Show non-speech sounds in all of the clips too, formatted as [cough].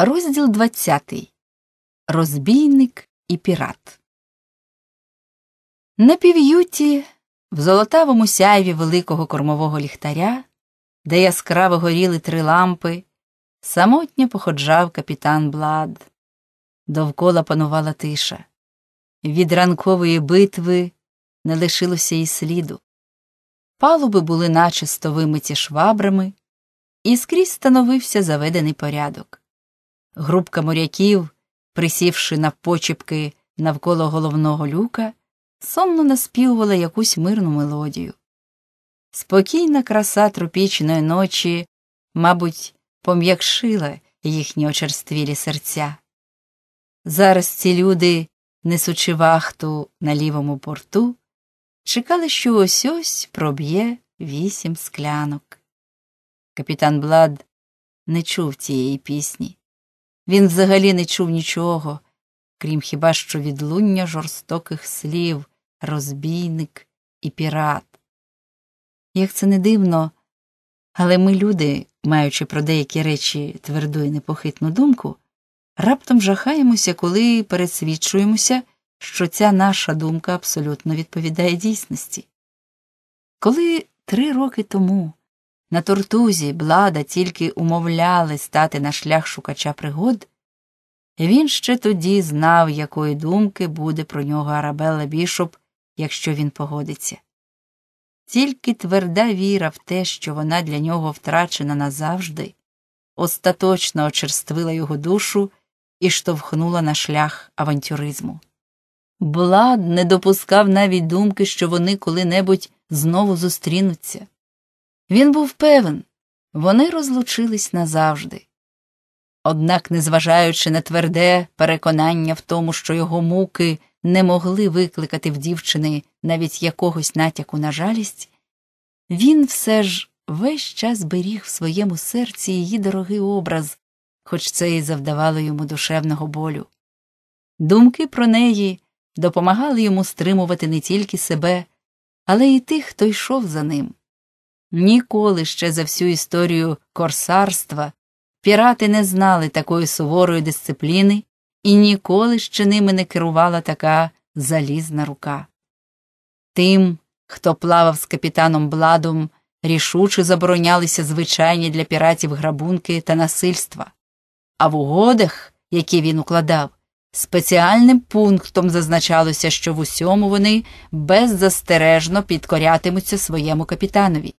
Розділ 20. Розбійник і пірат. На пів'юті, в золотавому сяйві великого кормового ліхтаря, де яскраво горіли три лампи, самотньо походжав капітан Блад. Довкола панувала тиша. Від ранкової битви не лишилося і сліду. Палуби були начисто вимиті швабрами, і скрізь становився заведений порядок. Групка моряків, присівши навпочіпки навколо головного люка, сонно наспівувала якусь мирну мелодію. Спокійна краса тропічної ночі, мабуть, пом'якшила їхні очерствілі серця. Зараз ці люди, несучи вахту на лівому порту, чекали, що ось ось проб'є вісім склянок. Капітан Блад не чув цієї пісні. Він взагалі не чув нічого, крім хіба що відлуння жорстоких слів, розбійник і пірат. Як це не дивно, але ми, люди, маючи про деякі речі тверду і непохитну думку, раптом жахаємося, коли пересвідчуємося, що ця наша думка абсолютно відповідає дійсності. Коли три роки тому на Тортузі Блада тільки умовляли стати на шлях шукача пригод, він ще тоді знав, якої думки буде про нього Арабелла Бішоп, якщо він погодиться. Тільки тверда віра в те, що вона для нього втрачена назавжди, остаточно очерствила його душу і штовхнула на шлях авантюризму. Блад не допускав навіть думки, що вони коли-небудь знову зустрінуться. Він був певен, вони розлучились назавжди. Однак, незважаючи на тверде переконання в тому, що його муки не могли викликати в дівчини навіть якогось натяку на жалість, він все ж весь час беріг в своєму серці її дорогий образ, хоч це і завдавало йому душевного болю. Думки про неї допомагали йому стримувати не тільки себе, але й тих, хто йшов за ним. Ніколи ще за всю історію корсарства пірати не знали такої суворої дисципліни, і ніколи ще ними не керувала така залізна рука. Тим, хто плавав з капітаном Бладом, рішуче заборонялися звичайні для піратів грабунки та насильства, а в угодах, які він укладав, спеціальним пунктом зазначалося, що в усьому вони беззастережно підкорятимуться своєму капітанові.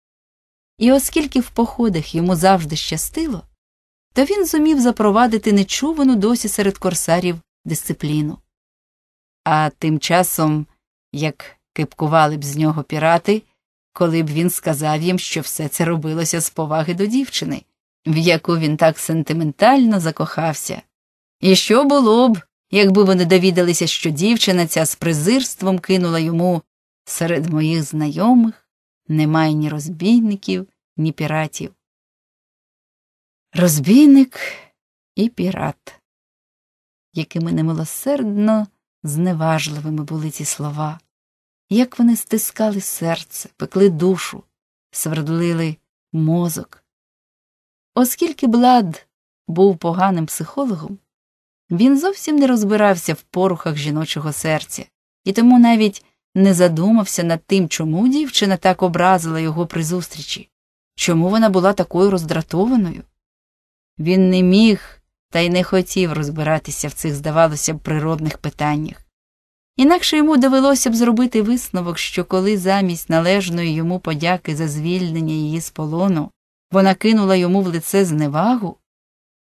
І оскільки в походах йому завжди щастило, то він зумів запровадити нечувану досі серед корсарів дисципліну. А тим часом, як кипкували б з нього пірати, коли б він сказав їм, що все це робилося з поваги до дівчини, в яку він так сентиментально закохався. І що було б, якби вони довідалися, що дівчина ця з презирством кинула йому серед моїх знайомих немає ні розбійників, ні піратів. Розбійник і пірат, якими немилосердно зневажливими були ці слова, як вони стискали серце, пекли душу, свердлили мозок. Оскільки Блад був поганим психологом, він зовсім не розбирався в порухах жіночого серця і тому навіть не задумався над тим, чому дівчина так образила його при зустрічі, чому вона була такою роздратованою. Він не міг та й не хотів розбиратися в цих, здавалося б, природних питаннях. Інакше йому довелося б зробити висновок, що коли замість належної йому подяки за звільнення її з полону вона кинула йому в лице зневагу,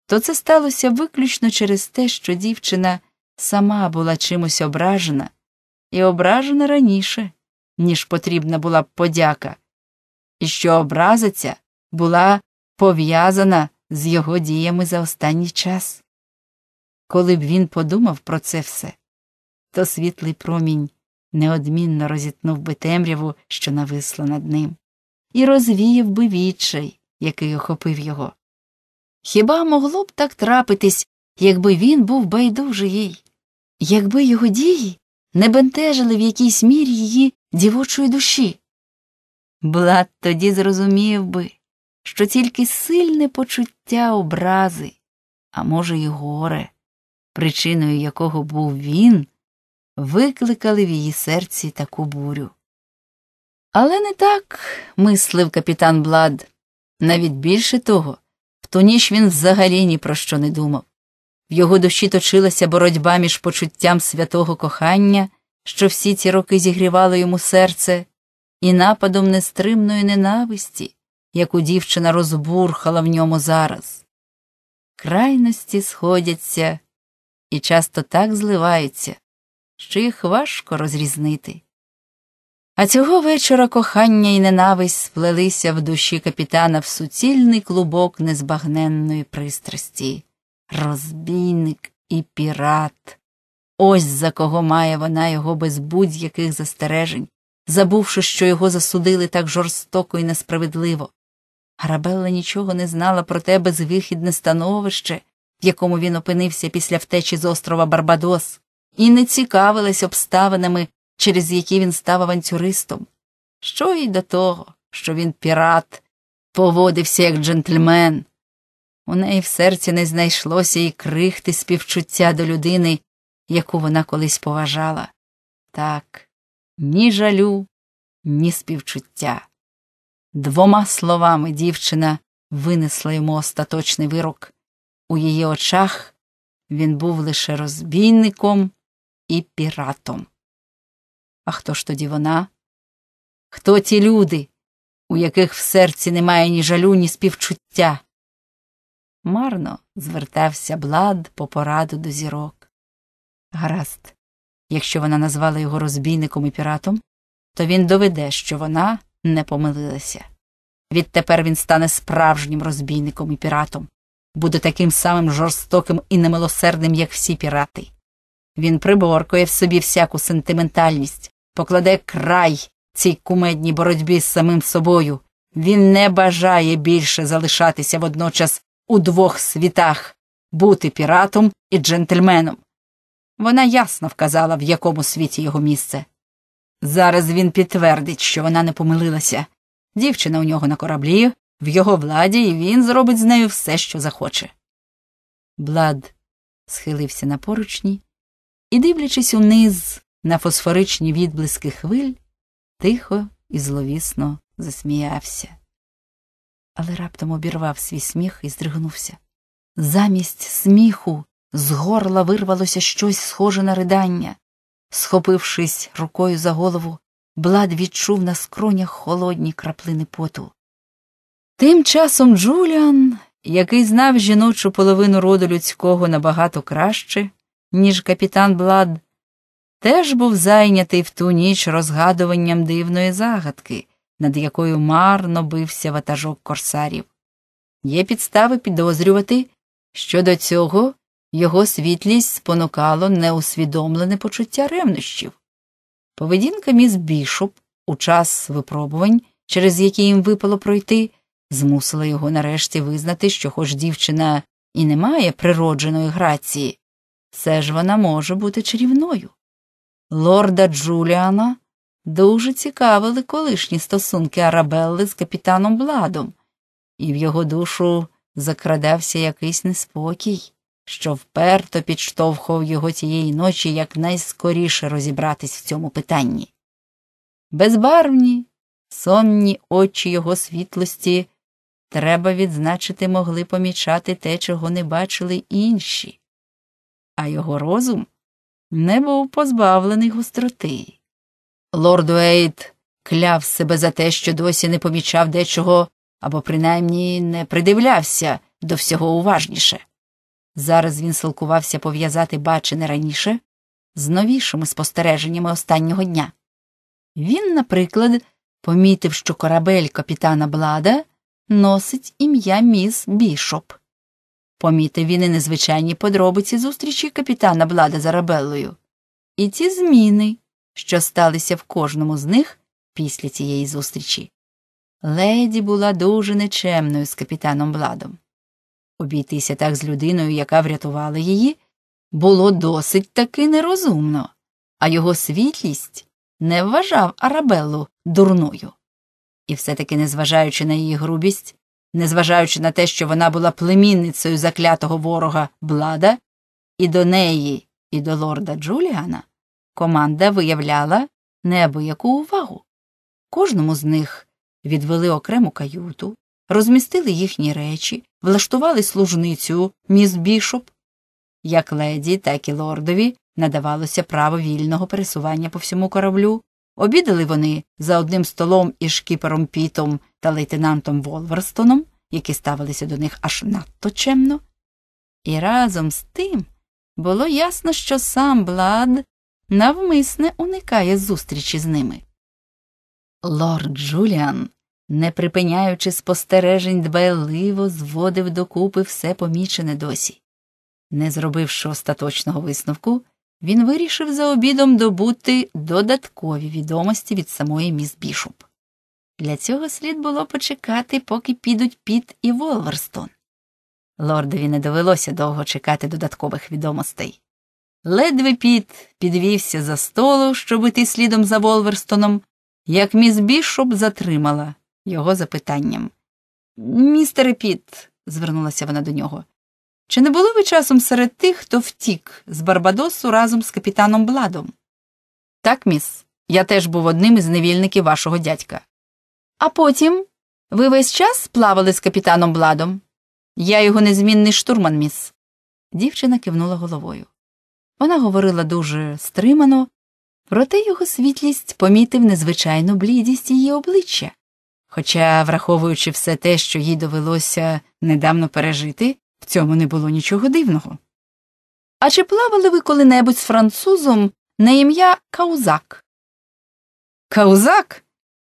то це сталося виключно через те, що дівчина сама була чимось ображена, і ображена раніше, ніж потрібна була б подяка, і що образа ця була пов'язана з його діями за останній час. Коли б він подумав про це все, то світлий промінь неодмінно розітнув би темряву, що нависла над ним, і розвіяв би відчай, який охопив його. Хіба могло б так трапитись, якби він був байдужий їй, якби його дії не бентежили в якійсь мірі її дівочої душі? Блад тоді зрозумів би, що тільки сильне почуття образи а може, й горе, причиною якого був він, викликали в її серці таку бурю. Але не так мислив капітан Блад. Навіть більше того, в ту ніч він взагалі ні про що не думав. В його душі точилася боротьба між почуттям святого кохання, що всі ці роки зігрівало йому серце, і нападом нестримної ненависті, яку дівчина розбурхала в ньому зараз. Крайності сходяться і часто так зливаються, що їх важко розрізнити. А цього вечора кохання і ненависть сплелися в душі капітана в суцільний клубок незбагненної пристрасті. Розбійник і пірат. Ось за кого має вона його без будь-яких застережень, забувши, що його засудили так жорстоко і несправедливо. Арабелла нічого не знала про те безвихідне становище, в якому він опинився після втечі з острова Барбадос, і не цікавилась обставинами, через які він став авантюристом. Що й до того, що він пірат, поводився як джентльмен. У неї в серці не знайшлося і крихти співчуття до людини, яку вона колись поважала. Так, ні жалю, ні співчуття. Двома словами дівчина винесла йому остаточний вирок. У її очах він був лише розбійником і піратом. А хто ж тоді вона? Хто ті люди, у яких в серці немає ні жалю, ні співчуття? Марно звертався Блад по пораду до зірок. Гаразд, якщо вона назвала його розбійником і піратом, то він доведе, що вона не помилилася. Відтепер він стане справжнім розбійником і піратом, буде таким самим жорстоким і немилосердним, як всі пірати. Він приборкує в собі всяку сентиментальність, покладе край цій кумедній боротьбі з самим собою. Він не бажає більше залишатися водночас у двох світах бути піратом і джентльменом. Вона ясно вказала, в якому світі його місце. Зараз він підтвердить, що вона не помилилася. Дівчина у нього на кораблі, в його владі, і він зробить з нею все, що захоче. Блад схилився на поручні і, дивлячись униз на фосфоричні відблиски хвиль, тихо і зловісно засміявся. Але раптом обірвав свій сміх і здригнувся. Замість сміху з горла вирвалося щось схоже на ридання. Схопившись рукою за голову, Блад відчув на скронях холодні краплини поту. Тим часом Джуліан, який знав жіночу половину роду людського набагато краще, ніж капітан Блад, теж був зайнятий в ту ніч розгадуванням дивної загадки, над якою марно бився ватажок корсарів. Є підстави підозрювати, що до цього його світлість спонукало неусвідомлене почуття ревнощів. Поведінка міс Бішоп у час випробувань, через які їм випало пройти, змусила його нарешті визнати, що, хоч дівчина і не має природженої грації, все ж вона може бути чарівною. Лорда Джуліана дуже цікавили колишні стосунки Арабелли з капітаном Бладом, і в його душу закрадався якийсь неспокій, що вперто підштовхував його тієї ночі якнайскоріше розібратись в цьому питанні. Безбарвні, сонні очі його світлості треба відзначити, могли помічати те, чого не бачили інші, а його розум не був позбавлений гостроти. Лорд Уейт кляв себе за те, що досі не помічав дечого або принаймні не придивлявся до всього уважніше. Зараз він силкувався пов'язати бачене раніше з новішими спостереженнями останнього дня. Він, наприклад, помітив, що корабель капітана Блада носить ім'я міс Бішоп. Помітив він і незвичайні подробиці зустрічі капітана Блада з Арабеллою, і ті зміни, що сталися в кожному з них після цієї зустрічі. Леді була дуже нечемною з капітаном Бладом. Обійтися так з людиною, яка врятувала її, було досить таки нерозумно, а його світлість не вважав Арабеллу дурною. І все таки, незважаючи на її грубість, незважаючи на те, що вона була племінницею заклятого ворога Блада, і до неї, і до лорда Джуліана команда виявляла неабияку увагу. Кожному з них відвели окрему каюту, розмістили їхні речі, влаштували служницю міс Бішоп. Як леді, так і лордові надавалося право вільного пересування по всьому кораблю. Обідали вони за одним столом із шкіпером Пітом та лейтенантом Волверстоном, які ставилися до них аж надто чемно. І разом з тим було ясно, що сам Блад навмисне уникає зустрічі з ними. Лорд Джуліан, не припиняючи спостережень, дбайливо зводив докупи все помічене досі. Не зробивши остаточного висновку, він вирішив за обідом добути додаткові відомості від самої міс Бішоп. Для цього слід було почекати, поки підуть Піт і Волверстон. Лордові не довелося довго чекати додаткових відомостей. Ледве Піт підвівся з-за столу, щоб іти слідом за Волверстоном, як міс Бішоп затримала його запитанням. Містере Піт, звернулася вона до нього, чи не було ви часом серед тих, хто втік з Барбадосу разом з капітаном Бладом? Так, міс, я теж був одним із невільників вашого дядька. А потім ви весь час плавали з капітаном Бладом? Я його незмінний штурман, міс. Дівчина кивнула головою. Вона говорила дуже стримано, проте його світлість помітив незвичайну блідість її обличчя. Хоча, враховуючи все те, що їй довелося недавно пережити, в цьому не було нічого дивного. А чи плавали ви коли-небудь з французом на ім'я Каузак? Каузак?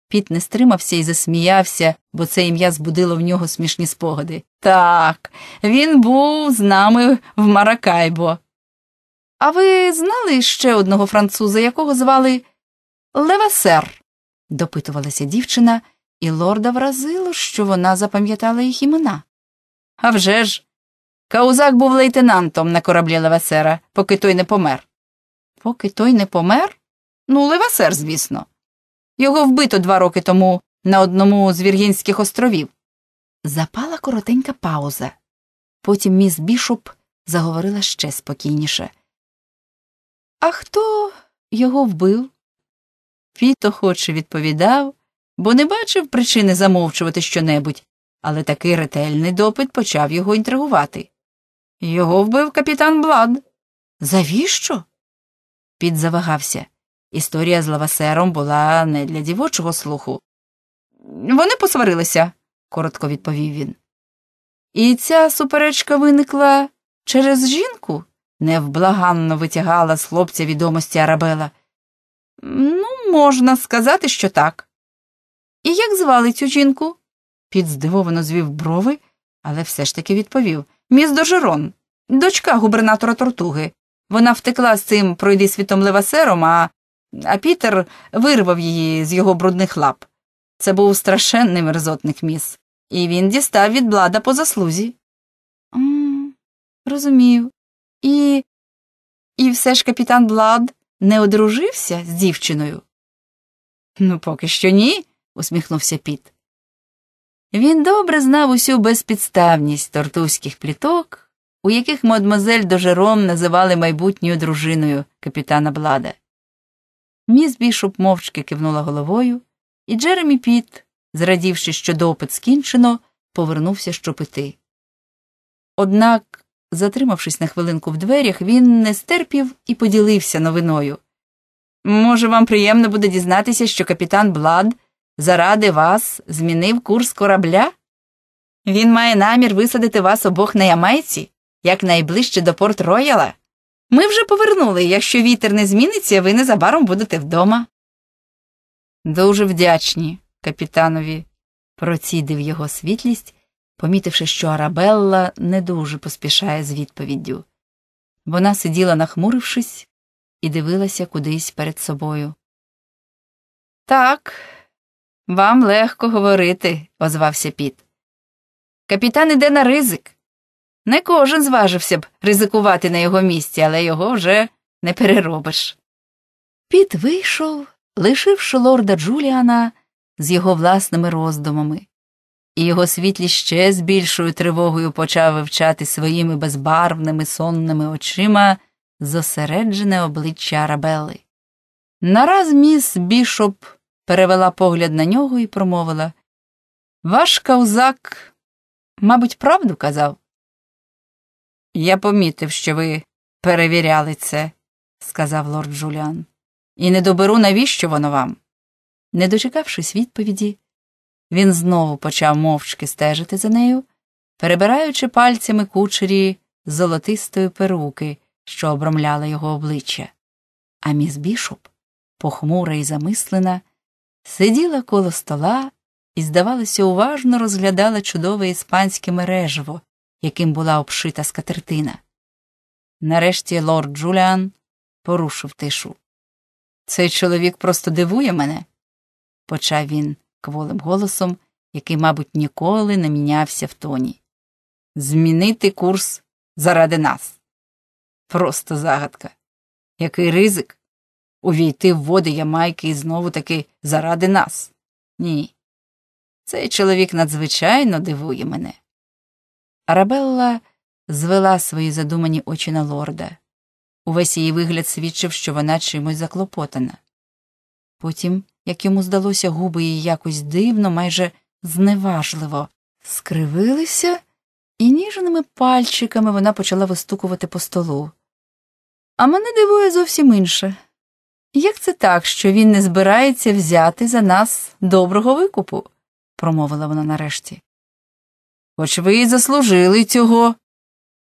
Піт не стримався і засміявся, бо це ім'я збудило в нього смішні спогади. Так, він був з нами в Маракайбо. А ви знали ще одного француза, якого звали Левасер? допитувалася дівчина, і лорда вразило, що вона запам'ятала їх імена. «А вже ж, Каузак був лейтенантом на кораблі Левасера, поки той не помер. Поки той не помер? Ну, Левасер, звісно. Його вбито два роки тому на одному з Віргінських островів. Запала коротенька пауза. Потім міс Бішоп заговорила ще спокійніше. А хто його вбив? Піт охоче відповідав, бо не бачив причини замовчувати що-небудь, але такий ретельний допит почав його інтригувати. Його вбив капітан Блад. За віщо? Піт завагався. Історія з Левасером була не для дівочого слуху. Вони посварилися, коротко відповів він. І ця суперечка виникла через жінку? Невблаганно витягала з хлопця відомості Арабела. Ну, можна сказати, що так. І як звали цю жінку? Піт здивовано звів брови, але все ж таки відповів Міс Дожерон, дочка губернатора Тортуги. Вона втекла з цим пройди світом левасером, а а Пітер вирвав її з його брудних лап. Це був страшенний мерзотник міс, і він дістав від блада по заслузі. «М, Розумів. І І все ж капітан Блад не одружився з дівчиною? Ну, поки що ні, усміхнувся Піт. Він добре знав усю безпідставність тортузьких пліток, у яких мадмозель Дожерон називали майбутньою дружиною капітана Блада. Міс Бішоп мовчки кивнула головою, і Джеремі Піт, зрадівши, що допит скінчено, повернувся щоб піти. Однак, затримавшись на хвилинку в дверях, він не стерпів і поділився новиною. Може, вам приємно буде дізнатися, що капітан Блад заради вас змінив курс корабля? Він має намір висадити вас обох на Ямайці, якнайближче до Порт-Рояла. Ми вже повернули, якщо вітер не зміниться, ви незабаром будете вдома. Дуже вдячні, капітанові, процідив його світлість, помітивши, що Арабелла не дуже поспішає з відповіддю. Вона сиділа, нахмурившись, і дивилася кудись перед собою. Так, вам легко говорити, озвався Піт. Капітан іде на ризик. Не кожен зважився б ризикувати на його місці, але його вже не переробиш. Піт вийшов, лишивши лорда Джуліана з його власними роздумами. І його світлість ще з більшою тривогою почав вивчати своїми безбарвними сонними очима зосереджене обличчя Арабели. Нараз міс Бішоп перевела погляд на нього і промовила Ваш Каузак, мабуть, правду казав? Я помітив, що ви перевіряли це, сказав лорд Джуліан, і не доберу, навіщо воно вам. Не дочекавшись відповіді, він знову почав мовчки стежити за нею, перебираючи пальцями кучері золотистої перуки, що обромляла його обличчя. А міс Бішоп, похмура і замислена, сиділа коло стола і, здавалося, уважно розглядала чудове іспанське мережево, яким була обшита скатертина. Нарешті лорд Джуліан порушив тишу. Цей чоловік просто дивує мене, почав він кволим голосом, який, мабуть, ніколи не мінявся в тоні. Змінити курс заради нас. Просто загадка. Який ризик увійти в води Ямайки і знову таки заради нас. Ні. Цей чоловік надзвичайно дивує мене. Арабелла звела свої задумані очі на лорда. Увесь її вигляд свідчив, що вона чимось заклопотана. Потім, як йому здалося, губи її якось дивно, майже зневажливо, скривилися, і ніжними пальчиками вона почала вистукувати по столу. А мене дивує зовсім інше. Як це так, що він не збирається взяти за нас доброго викупу? промовила вона нарешті. Хоч ви й заслужили цього.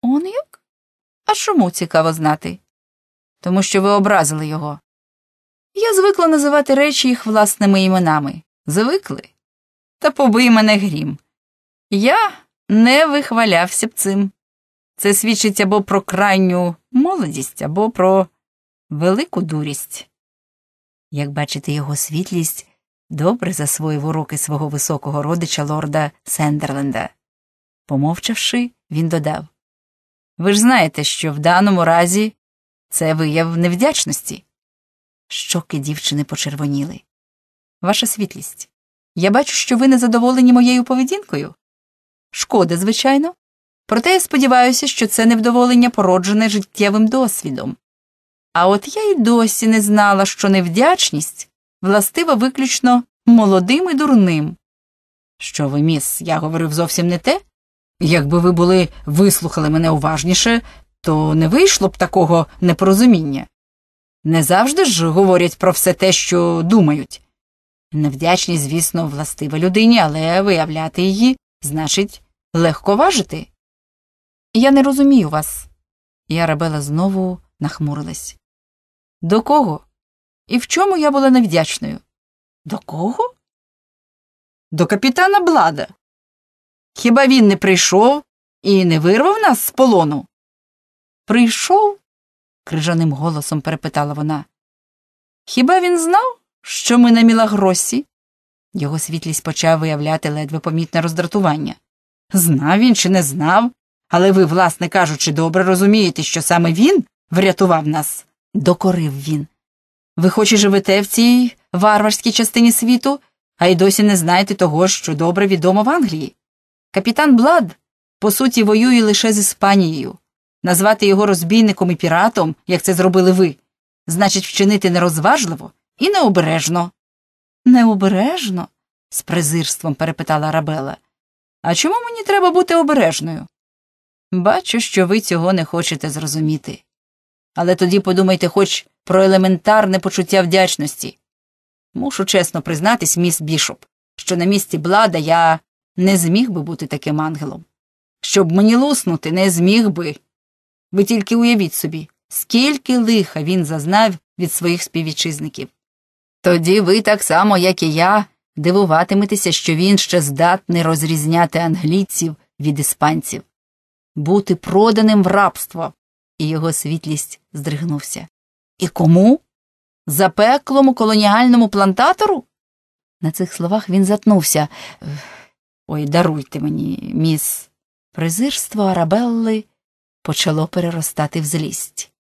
Он як? А чому цікаво знати? Тому що ви образили його. Я звикла називати речі їх власними іменами. Звикли? Та побий мене грім. Я не вихвалявся б цим. Це свідчить або про крайню молодість, або про велику дурість. Як бачите, його світлість добре засвоїв уроки свого високого родича лорда Сендерленда. Помовчавши, він додав Ви ж знаєте, що в даному разі це вияв невдячності. Щоки дівчини почервоніли. Ваша світлість. Я бачу, що ви не задоволені моєю поведінкою. Шкода, звичайно. Проте я сподіваюся, що це невдоволення породжене життєвим досвідом. А от я й досі не знала, що невдячність властива виключно молодим і дурним. Що ви, міс, я говорив зовсім не те? Якби ви були вислухали мене уважніше, то не вийшло б такого непорозуміння. Не завжди ж говорять про все те, що думають. Невдячність, звісно, властива людині, але виявляти її значить легковажити. Я не розумію вас. І Арабела знову нахмурилась. До кого? І в чому я була невдячною? До кого? До капітана Блада. Хіба він не прийшов і не вирвав нас з полону? Прийшов? Крижаним голосом перепитала вона. Хіба він знав, що ми на Мілагросі? Його світлість почав виявляти ледве помітне роздратування. Знав він чи не знав, але ви, власне кажучи, добре розумієте, що саме він врятував нас, докорив він. Ви хоч і живете в цій варварській частині світу, а й досі не знаєте того, що добре відомо в Англії. Капітан Блад, по суті, воює лише з Іспанією. Назвати його розбійником і піратом, як це зробили ви, значить вчинити нерозважливо і необережно. Необережно? з презирством перепитала Арабела. А чому мені треба бути обережною? Бачу, що ви цього не хочете зрозуміти. Але тоді подумайте хоч про елементарне почуття вдячності. Мушу чесно признатись, міс Бішоп, що на місці Блада я не зміг би бути таким ангелом. Щоб мені луснути, не зміг би. Ви тільки уявіть собі, скільки лиха він зазнав від своїх співвітчизників. Тоді ви, так само, як і я, дивуватиметеся, що він ще здатний розрізняти англійців від іспанців, бути проданим в рабство, і його світлість здригнувся. І кому? Запеклому колоніальному плантатору? На цих словах він затнувся. Ой, даруйте мені, міс. Презирство Арабелли почало переростати в злість.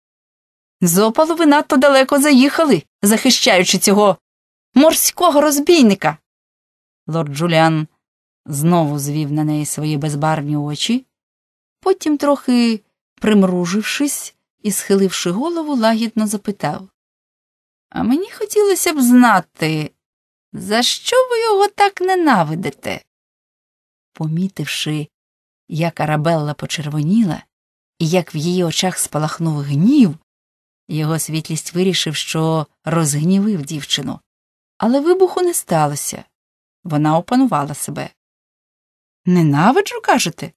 З ви надто далеко заїхали, захищаючи цього морського розбійника. Лорд Джуліан знову звів на неї свої безбарвні очі, потім, трохи примружившись і схиливши голову, лагідно запитав А мені хотілося б знати, за що ви його так ненавидите? Помітивши, як Арабелла почервоніла, і як в її очах спалахнув гнів, його світлість вирішив, що розгнівив дівчину, але вибуху не сталося. Вона опанувала себе. Ненавиджу, кажете?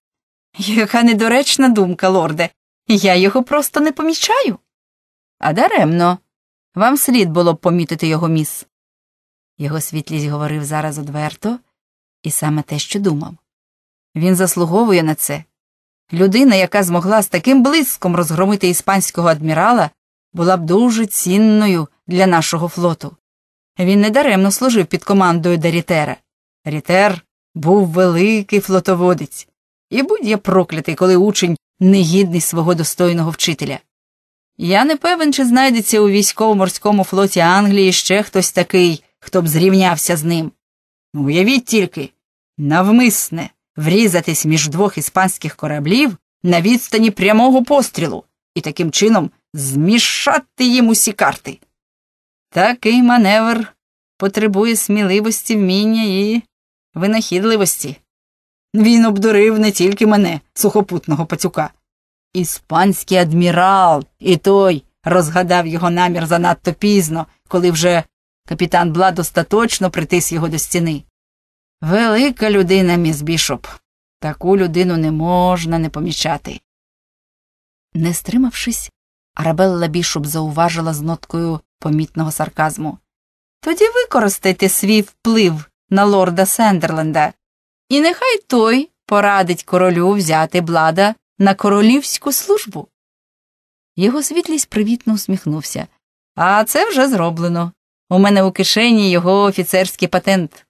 Яка недоречна думка, лорде. Я його просто не помічаю. А даремно. Вам слід було б помітити його міс. Його світлість говорив зараз одверто, і саме те, що думав. Він заслуговує на це. Людина, яка змогла з таким блиском розгромити іспанського адмірала, була б дуже цінною для нашого флоту. Він недаремно служив під командою Дарітера. Рітер був великий флотоводець, і будь я проклятий, коли учень негідний свого достойного вчителя. Я не певен, чи знайдеться у військово-морському флоті Англії ще хтось такий, хто б зрівнявся з ним. Уявіть тільки, навмисне врізатись між двох іспанських кораблів на відстані прямого пострілу і таким чином змішати їм усі карти. Такий маневр потребує сміливості, вміння і винахідливості. Він обдурив не тільки мене, сухопутного пацюка. Іспанський адмірал, і той розгадав його намір занадто пізно, коли вже капітан Блад остаточно притис його до стіни. Велика людина, міс Бішоп. Таку людину не можна не помічати. Не стримавшись, Арабелла Бішоп зауважила з ноткою помітного сарказму. Тоді використайте свій вплив на лорда Сендерленда, і нехай той порадить королю взяти Блада на королівську службу. Його світлість привітно усміхнувся. А це вже зроблено. У мене у кишені його офіцерський патент.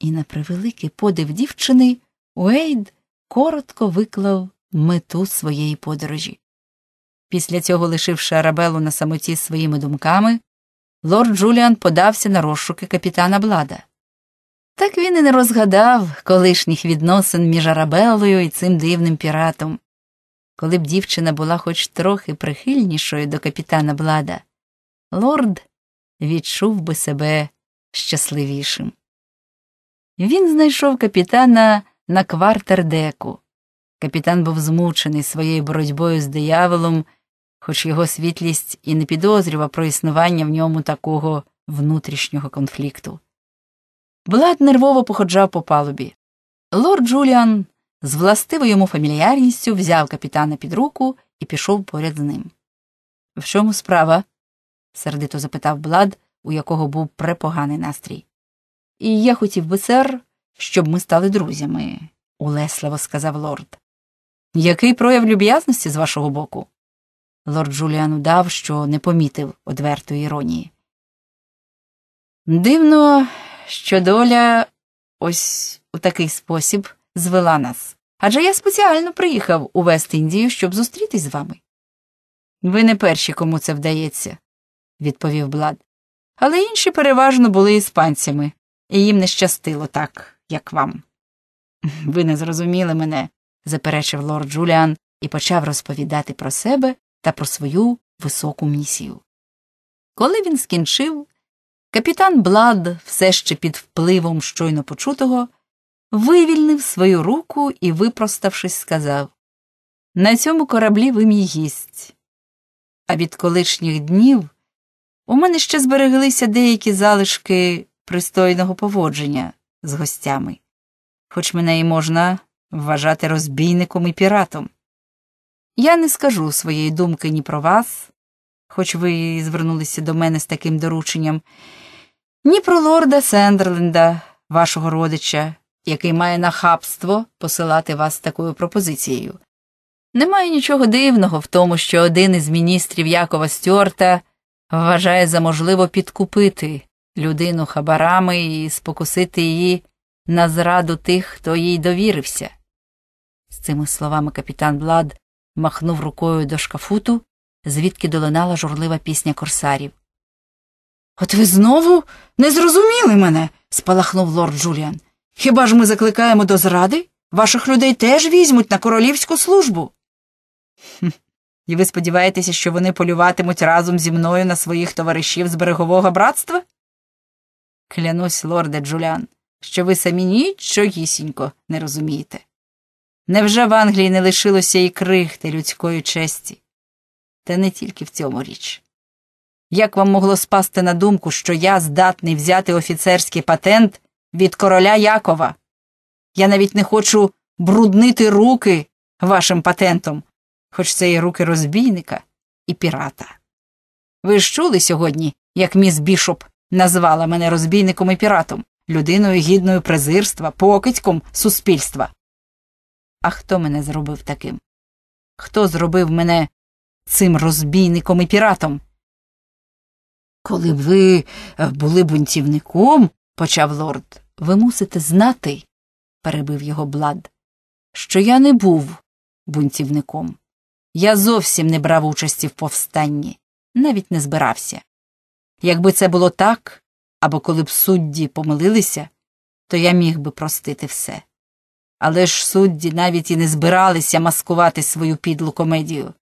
І на превеликий подив дівчини Уейд коротко виклав мету своєї подорожі. Після цього, лишивши Арабелу на самоті своїми думками, лорд Джуліан подався на розшуки капітана Блада. Так він і не розгадав колишніх відносин між Арабеллою і цим дивним піратом. Коли б дівчина була хоч трохи прихильнішою до капітана Блада, лорд відчув би себе щасливішим. Він знайшов капітана на квартердеку. Капітан був змучений своєю боротьбою з дияволом, хоч його світлість і не підозрював про існування в ньому такого внутрішнього конфлікту. Блад нервово походжав по палубі. Лорд Джуліан з властивою йому фамільярністю взяв капітана під руку і пішов поряд з ним. В чому справа? сердито запитав Блад, у якого був препоганий настрій. І я хотів би, сер, щоб ми стали друзями, улесливо сказав лорд. Який прояв люб'язності з вашого боку? Лорд Джуліан удав, що не помітив одвертої іронії. Дивно, що доля ось у такий спосіб звела нас. Адже я спеціально приїхав у Вест-Індію, щоб зустрітись з вами. Ви не перші, кому це вдається, відповів Блад. Але інші переважно були іспанцями, і їм не щастило так, як вам. [laughs] Ви не зрозуміли мене, заперечив лорд Джуліан і почав розповідати про себе та про свою високу місію. Коли він скінчив, капітан Блад, все ще під впливом щойно почутого, вивільнив свою руку і, випроставшись, сказав На цьому кораблі ви мій гість. А від колишніх днів у мене ще збереглися деякі залишки пристойного поводження з гостями, хоч мене і можна вважати розбійником і піратом. Я не скажу своєї думки ні про вас, хоч ви звернулися до мене з таким дорученням, ні про лорда Сендерленда, вашого родича, який має нахабство посилати вас з такою пропозицією. Немає нічого дивного в тому, що один із міністрів Якова Стюарта вважає за можливо підкупити людину хабарами і спокусити її на зраду тих, хто їй довірився. З цими словами капітан Блад махнув рукою до шкафуту, звідки долинала журлива пісня корсарів. От ви знову не зрозуміли мене, спалахнув лорд Джуліан. Хіба ж ми закликаємо до зради? Ваших людей теж візьмуть на королівську службу. І ви сподіваєтеся, що вони полюватимуть разом зі мною на своїх товаришів з берегового братства? Клянусь, лорде Джулян, що ви самі нічогісінько не розумієте. Невже в Англії не лишилося і крихти людської честі? Та не тільки в цьому річ. Як вам могло спасти на думку, що я здатний взяти офіцерський патент від короля Якова? Я навіть не хочу бруднити руки вашим патентом, хоч це і руки розбійника і пірата. Ви ж чули сьогодні, як міс Бішоп назвала мене розбійником і піратом, людиною гідною презирства, покидьком суспільства. А хто мене зробив таким? Хто зробив мене цим розбійником і піратом? Коли б ви е, були бунтівником, почав лорд, ви мусите знати, перебив його Блад, що я не був бунтівником. Я зовсім не брав участі в повстанні, навіть не збирався. Якби це було так, або коли б судді помилилися, то я міг би простити все. Але ж судді навіть і не збиралися маскувати свою підлу комедію.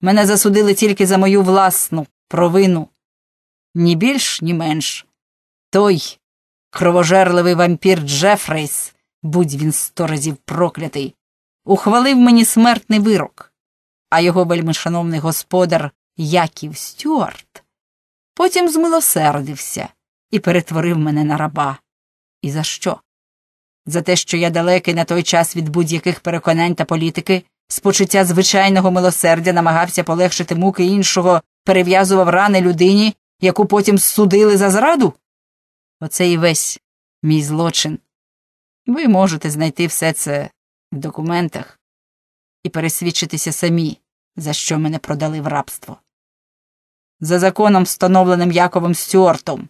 Мене засудили тільки за мою власну провину. Ні більш, ні менш. Той кровожерливий вампір Джефрейс, будь він сто разів проклятий, ухвалив мені смертний вирок, а його вельмишановний господар Яків Стюарт потім змилосердився і перетворив мене на раба. І за що? За те, що я далекий на той час від будь-яких переконань та політики, з почуття звичайного милосердя намагався полегшити муки іншого, перев'язував рани людині, яку потім судили за зраду? Оце і весь мій злочин. Ви можете знайти все це в документах і пересвідчитися самі, за що мене продали в рабство. За законом, встановленим Яковом Стюартом.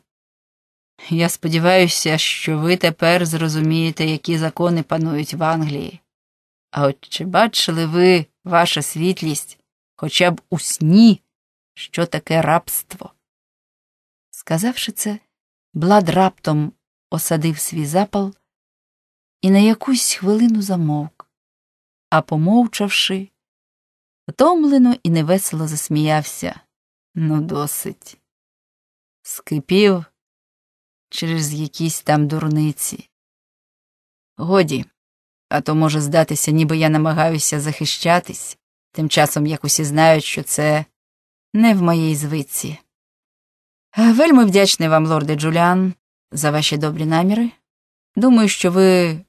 Я сподіваюся, що ви тепер зрозумієте, які закони панують в Англії. А от чи бачили ви, ваша світлість, хоча б у сні, що таке рабство? Сказавши це, Блад раптом осадив свій запал і на якусь хвилину замовк, а помовчавши, втомлено і невесело засміявся. Ну, досить. Скипів через якісь там дурниці. Годі, а то може здатися, ніби я намагаюся захищатись, тим часом як усі знають, що це не в моїй звиці. Вельми вдячний вам, лорде Джуліан, за ваші добрі наміри. Думаю, що ви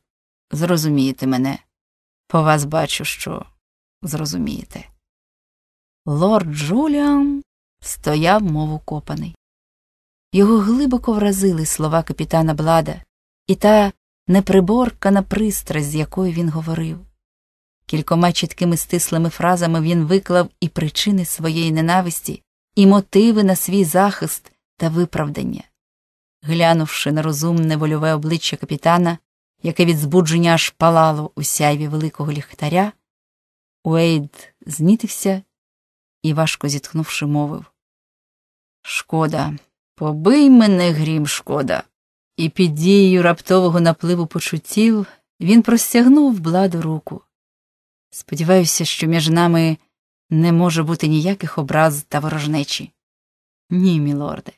зрозумієте мене. По вас бачу, що зрозумієте. Лорд Джуліан стояв, мов укопаний. Його глибоко вразили слова капітана Блада і та неприборкана пристрасть, з якою він говорив. Кількома чіткими стислими фразами він виклав і причини своєї ненависті, і мотиви на свій захист та виправдання. Глянувши на розумне вольове обличчя капітана, яке від збудження аж палало у сяйві великого ліхтаря, Уейд знітився і, важко зітхнувши, мовив Шкода, побий мене грім, шкода. І під дією раптового напливу почуттів він простягнув бладу руку. Сподіваюся, що між нами не може бути ніяких образ та ворожнечі. Ні, мілорде,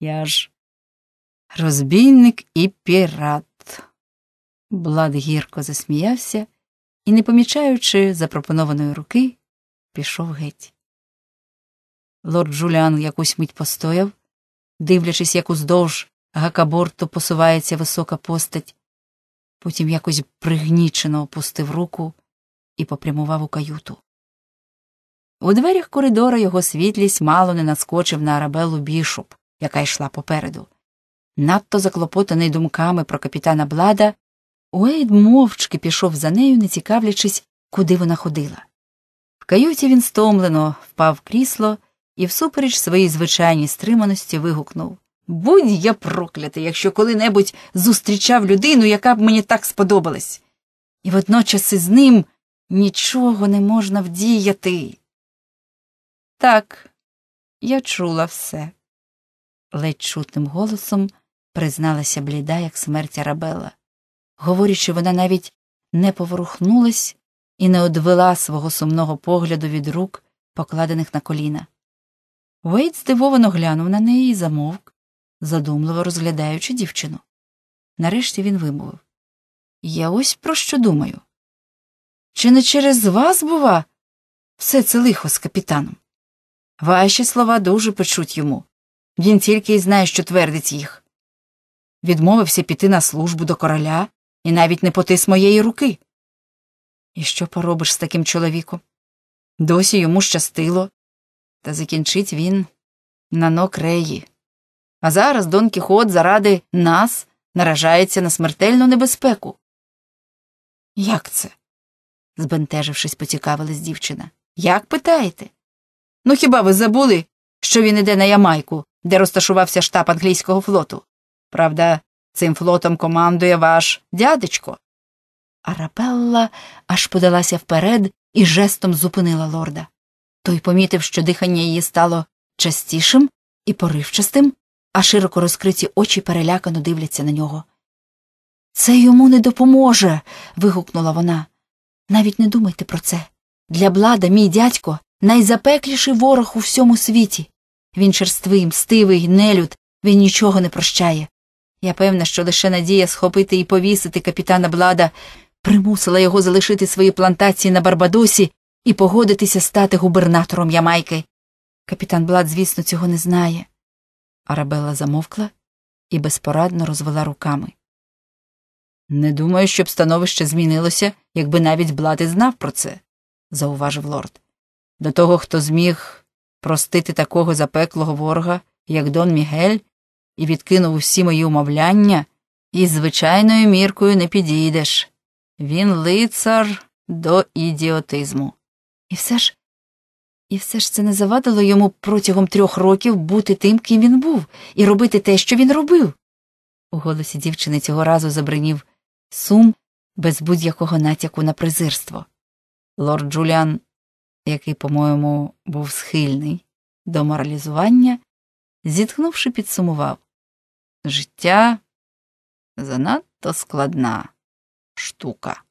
я ж розбійник і пірат. Блад гірко засміявся і, не помічаючи запропонованої руки, пішов геть. Лорд Джуліан якусь мить постояв, дивлячись, як уздовж гакаборту посувається висока постать, потім якось пригнічено опустив руку і попрямував у каюту. У дверях коридора його світлість мало не наскочив на арабелу бішоп, яка йшла попереду. Надто заклопотаний думками про капітана Блада, Уейд мовчки пішов за нею, не цікавлячись, куди вона ходила. В каюті він стомлено впав в крісло і, всупереч своїй звичайній стриманості, вигукнув Будь я проклятий, якщо коли-небудь зустрічав людину, яка б мені так сподобалась. І водночас із ним нічого не можна вдіяти. Так, я чула все, ледь чутним голосом призналася бліда, як смерть Арабела. Говорячи, вона навіть не поворухнулась і не одвела свого сумного погляду від рук, покладених на коліна. Вейт здивовано глянув на неї і замовк, задумливо розглядаючи дівчину. Нарешті він вимовив Я ось про що думаю. Чи не через вас, бува, все це лихо з капітаном? Ваші слова дуже печуть йому. Він тільки й знає, що твердить їх. Відмовився піти на службу до короля і навіть не потис моєї руки. І що поробиш з таким чоловіком? Досі йому щастило, та закінчить він на нокреї. А зараз Дон Кіхот заради нас наражається на смертельну небезпеку. Як це? збентежившись, поцікавилась дівчина. Як питаєте? Ну хіба ви забули, що він іде на Ямайку, де розташувався штаб англійського флоту? Правда, цим флотом командує ваш дядечко. Арабелла аж подалася вперед і жестом зупинила лорда. Той помітив, що дихання її стало частішим і поривчастим, а широко розкриті очі перелякано дивляться на нього. Це йому не допоможе. вигукнула вона. Навіть не думайте про це. Для блада мій дядько найзапекліший ворог у всьому світі. Він черствий, мстивий, нелюд, він нічого не прощає. Я певна, що лише надія схопити і повісити капітана Блада примусила його залишити свої плантації на Барбадосі і погодитися стати губернатором Ямайки. Капітан Блад, звісно, цього не знає. Арабелла замовкла і безпорадно розвела руками. Не думаю, щоб становище змінилося, якби навіть Блад і знав про це, зауважив лорд. До того, хто зміг простити такого запеклого ворога, як Дон Мігель, і відкинув усі мої умовляння, і звичайною міркою не підійдеш. Він лицар до ідіотизму. І все ж і все ж це не завадило йому протягом трьох років бути тим, ким він був, і робити те, що він робив. У голосі дівчини цього разу забринів сум без будь-якого натяку на презирство. Лорд Джуліан, який, по-моєму, був схильний до моралізування, зітхнувши, підсумував життя занадто складна штука.